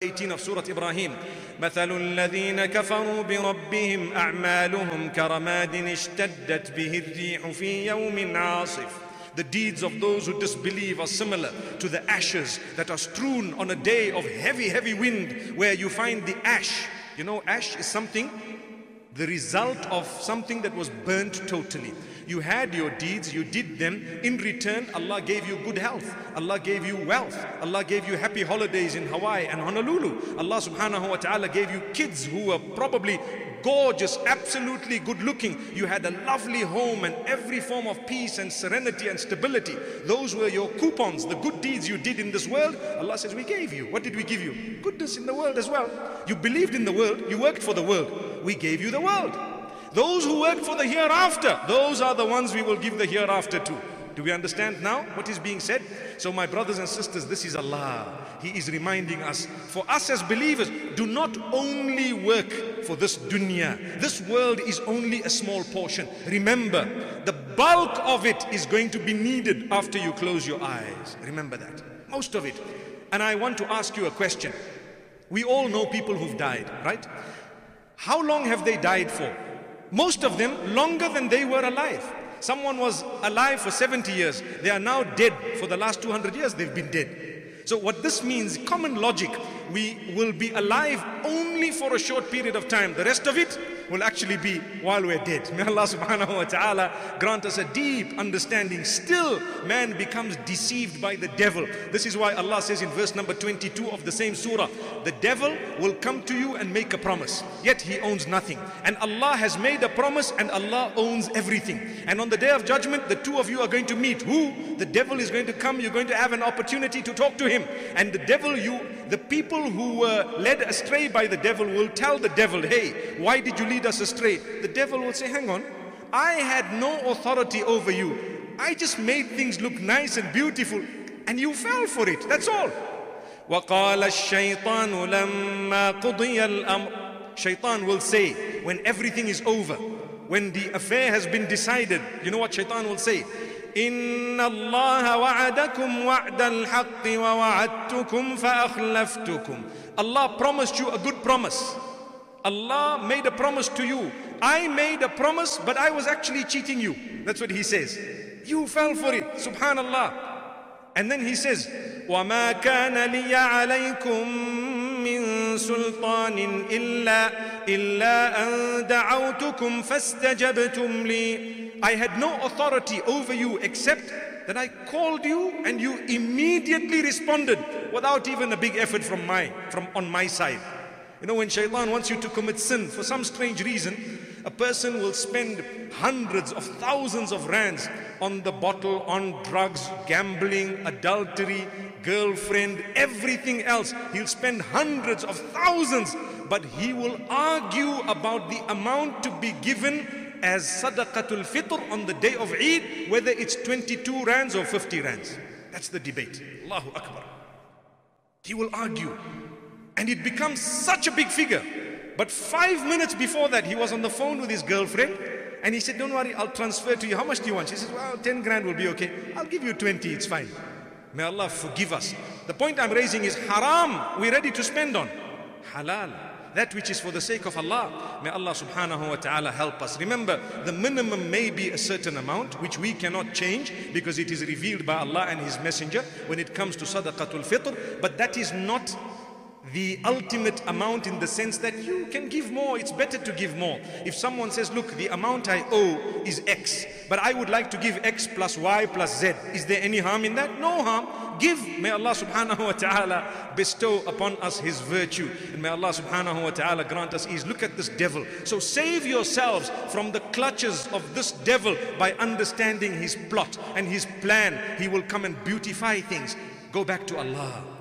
18 of Surah Ibrahim مثل الذين كفروا بربهم أعمالهم كرماد اشتدت به الريح في يوم عاصف The deeds of those who disbelieve are similar to the ashes that are strewn on a day of heavy, heavy wind where you find the ash. You know, ash is something, the result of something that was burnt totally. You had your deeds, you did them. In return, Allah gave you good health. Allah gave you wealth. Allah gave you happy holidays in Hawaii and Honolulu. Allah subhanahu wa ta'ala gave you kids who were probably gorgeous, absolutely good looking. You had a lovely home and every form of peace and serenity and stability. Those were your coupons, the good deeds you did in this world. Allah says, We gave you. What did we give you? Goodness in the world as well. You believed in the world, you worked for the world. We gave you the world. Those who work for the hereafter, those are the ones we will give the hereafter to. Do we understand now what is being said? So, my brothers and sisters, this is Allah. He is reminding us, for us as believers, do not only work for this dunya. This world is only a small portion. Remember, the bulk of it is going to be needed after you close your eyes. Remember that. Most of it. And I want to ask you a question. We all know people who've died, right? How long have they died for? Most of them longer than they were alive. Someone was alive for 70 years. They are now dead. For the last 200 years, they've been dead. So what this means, common logic, we will be alive only for a short period of time. The rest of it will actually be while we're dead. May Allah subhanahu wa ta'ala grant us a deep understanding. Still, man becomes deceived by the devil. This is why Allah says in verse number 22 of the same surah, the devil will come to you and make a promise, yet he owns nothing. And Allah has made a promise and Allah owns everything. And on the day of judgment, the two of you are going to meet. Who? The devil is going to come, you're going to have an opportunity to talk to him. And the devil, you, the people who were led astray by the devil will tell the devil, hey, why did you lead us astray? The devil will say, hang on, I had no authority over you. I just made things look nice and beautiful and you fell for it. That's all. وقال الشيطان لما قضي الأمر Shaitan will say when everything is over, when the affair has been decided, you know what Shaitan will say? إن الله وعدكم وعد الحق ووعدتكم فأخلفتكم Allah promised you a good promise. Allah made a promise to you. I made a promise, but I was actually cheating you. That's what he says. You fell for it. Subhanallah. And then he says, وَمَا كَانَ لِيَ عَلَيْكُمْ مِنْ سُلْطَانٍ إِلَّا إِلَّا أَنْ دَعَوْتُكُمْ فَاسْتَجَبْتُمْ لِي I had no authority over you except that I called you and you immediately responded without even a big effort from my from on my side. You know when shaitan wants you to commit sin for some strange reason, a person will spend hundreds of thousands of rands on the bottle, on drugs, gambling, adultery, girlfriend, everything else. He'll spend hundreds of thousands, but he will argue about the amount to be given as sadaqatul fitr on the day of Eid, whether it's 22 rands or 50 rands. That's the debate. Allahu Akbar. He will argue. And it becomes such a big figure. But five minutes before that, he was on the phone with his girlfriend. And he said, don't worry, I'll transfer to you. How much do you want? She says, well, 10 grand will be okay. I'll give you 20, it's fine. May Allah forgive us. The point I'm raising is haram, we're ready to spend on. Halal that which is for the sake of Allah. May Allah subhanahu wa ta'ala help us. Remember, the minimum may be a certain amount which we cannot change because it is revealed by Allah and His Messenger when it comes to sadaqatul fitr, but that is not the ultimate amount in the sense that you can give more. It's better to give more. If someone says, look, the amount I owe is X, but I would like to give X plus Y plus Z. Is there any harm in that? No harm. Give. May Allah subhanahu wa ta'ala bestow upon us His virtue. And may Allah subhanahu wa ta'ala grant us ease. Look at this devil. So save yourselves from the clutches of this devil by understanding his plot and his plan. He will come and beautify things. Go back to Allah.